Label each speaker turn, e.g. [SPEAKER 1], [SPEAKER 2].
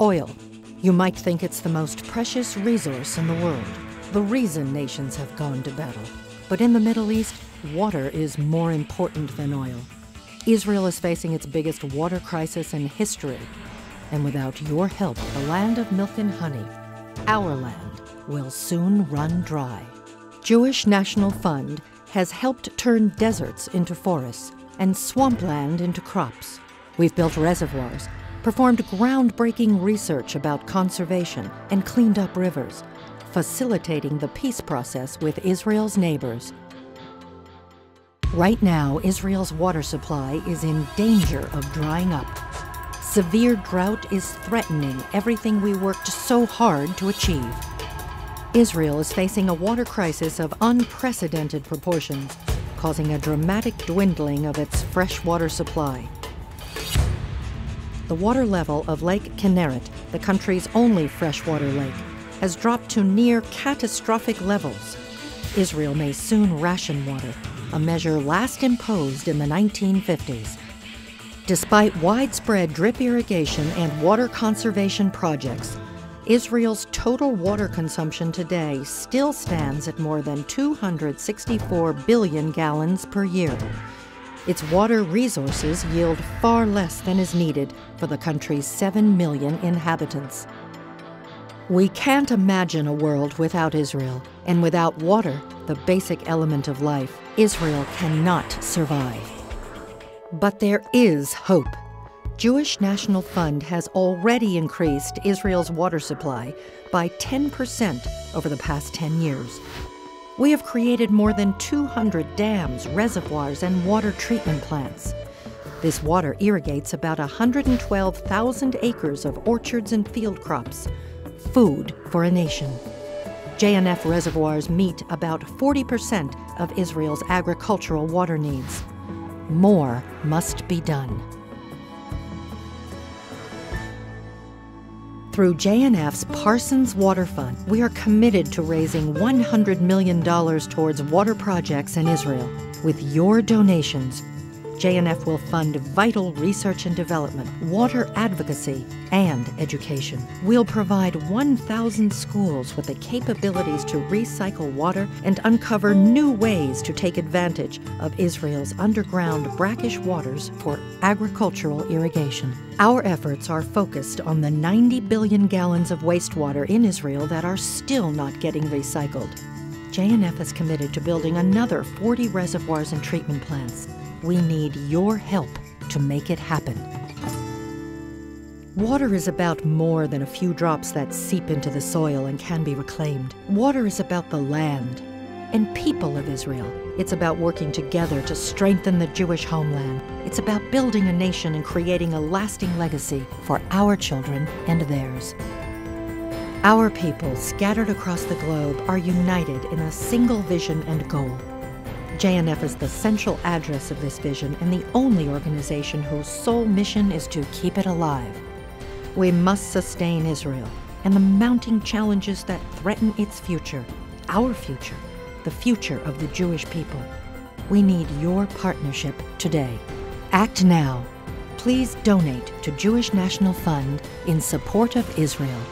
[SPEAKER 1] Oil. You might think it's the most precious resource in the world, the reason nations have gone to battle. But in the Middle East, water is more important than oil. Israel is facing its biggest water crisis in history. And without your help, the land of milk and honey, our land, will soon run dry. Jewish National Fund has helped turn deserts into forests and swampland into crops. We've built reservoirs, performed groundbreaking research about conservation, and cleaned up rivers, facilitating the peace process with Israel's neighbors. Right now, Israel's water supply is in danger of drying up. Severe drought is threatening everything we worked so hard to achieve. Israel is facing a water crisis of unprecedented proportions, causing a dramatic dwindling of its freshwater supply. The water level of Lake Kinneret, the country's only freshwater lake, has dropped to near catastrophic levels. Israel may soon ration water, a measure last imposed in the 1950s. Despite widespread drip irrigation and water conservation projects, Israel's total water consumption today still stands at more than 264 billion gallons per year. Its water resources yield far less than is needed for the country's 7 million inhabitants. We can't imagine a world without Israel, and without water, the basic element of life, Israel cannot survive. But there is hope. Jewish National Fund has already increased Israel's water supply by 10% over the past 10 years. We have created more than 200 dams, reservoirs, and water treatment plants. This water irrigates about 112,000 acres of orchards and field crops, food for a nation. JNF reservoirs meet about 40% of Israel's agricultural water needs. More must be done. Through JNF's Parsons Water Fund, we are committed to raising $100 million towards water projects in Israel. With your donations, JNF will fund vital research and development, water advocacy, and education. We'll provide 1,000 schools with the capabilities to recycle water and uncover new ways to take advantage of Israel's underground brackish waters for agricultural irrigation. Our efforts are focused on the 90 billion gallons of wastewater in Israel that are still not getting recycled. JNF is committed to building another 40 reservoirs and treatment plants. We need your help to make it happen. Water is about more than a few drops that seep into the soil and can be reclaimed. Water is about the land and people of Israel. It's about working together to strengthen the Jewish homeland. It's about building a nation and creating a lasting legacy for our children and theirs. Our people, scattered across the globe, are united in a single vision and goal JNF is the central address of this vision and the only organization whose sole mission is to keep it alive. We must sustain Israel and the mounting challenges that threaten its future, our future, the future of the Jewish people. We need your partnership today. Act now. Please donate to Jewish National Fund in support of Israel.